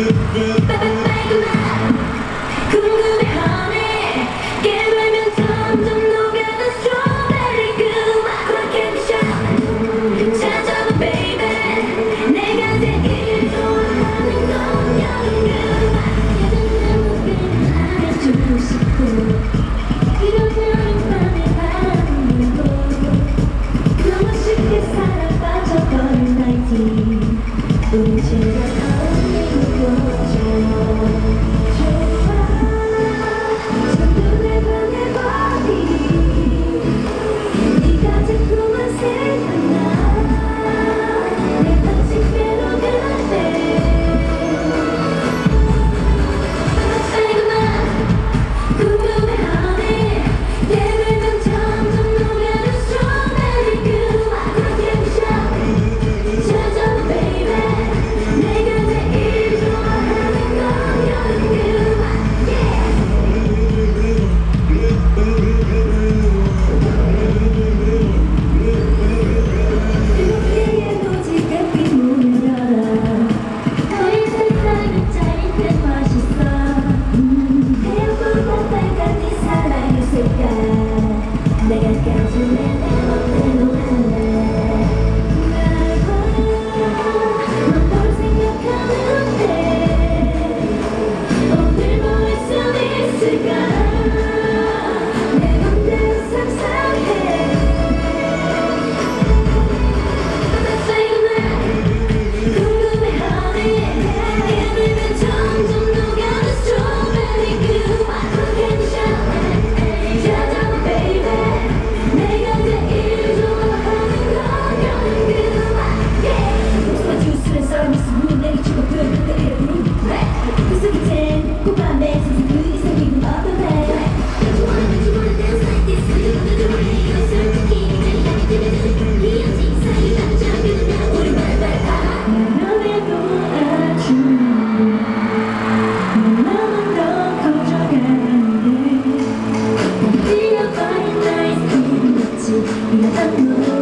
Good, good. 你的温柔。